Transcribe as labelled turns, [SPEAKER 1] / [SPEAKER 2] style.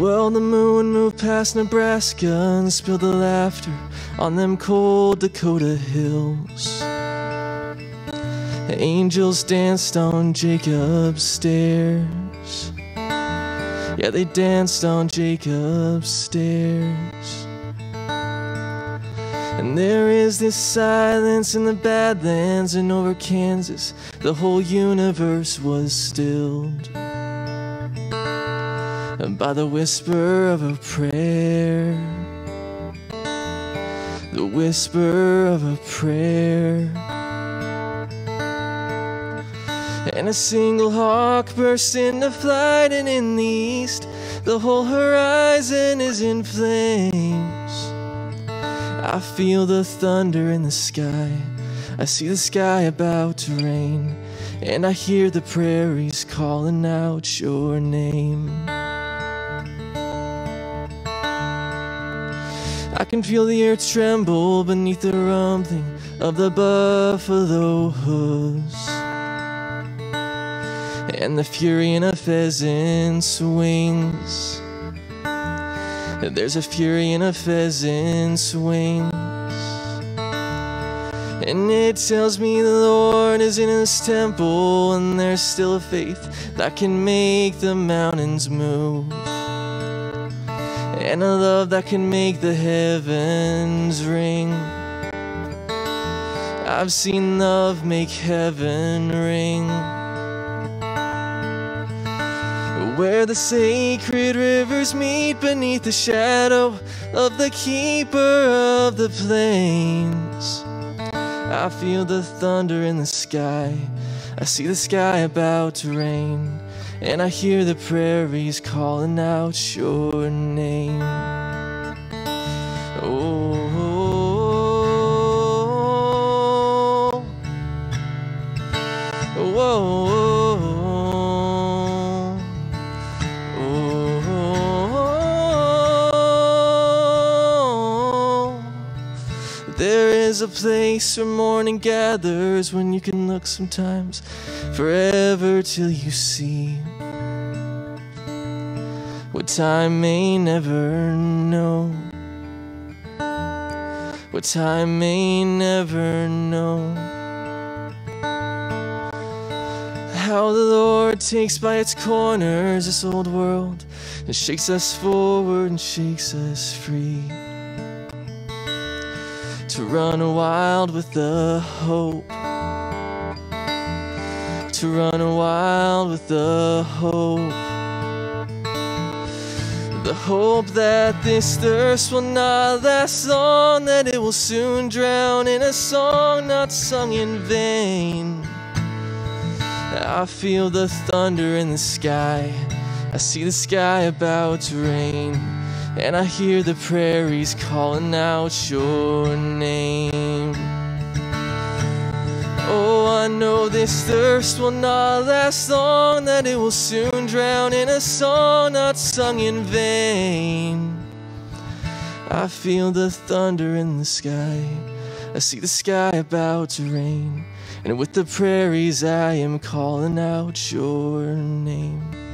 [SPEAKER 1] Well, the moon moved past Nebraska and spilled the laughter on them cold Dakota hills. The angels danced on Jacob's stairs. Yeah, they danced on Jacob's stairs. And there is this silence in the Badlands and over Kansas, the whole universe was stilled by the whisper of a prayer. The whisper of a prayer. And a single hawk burst into flight, and in the east, the whole horizon is in flames. I feel the thunder in the sky. I see the sky about to rain, and I hear the prairies calling out your name. I can feel the earth tremble beneath the rumbling of the buffalo hooves. And the fury in a pheasant's wings. There's a fury in a pheasant's wings. And it tells me the Lord is in his temple, and there's still a faith that can make the mountains move. And a love that can make the heavens ring. I've seen love make heaven ring. Where the sacred rivers meet beneath the shadow of the keeper of the plains. I feel the thunder in the sky. I see the sky about to rain. And I hear the prairies calling out your name. Oh, oh, is a place where morning gathers when you can look sometimes forever till you see what time may never know. What time may never know. How the Lord takes by its corners this old world and shakes us forward and shakes us free. To run wild with the hope. To run wild with the hope. The hope that this thirst will not last long, that it will soon drown in a song not sung in vain. I feel the thunder in the sky, I see the sky about to rain, and I hear the prairies calling out your name. Oh, I know this thirst will not last long, that it will soon drown in a song not sung in vain. I feel the thunder in the sky, I see the sky about to rain, and with the prairies I am calling out your name.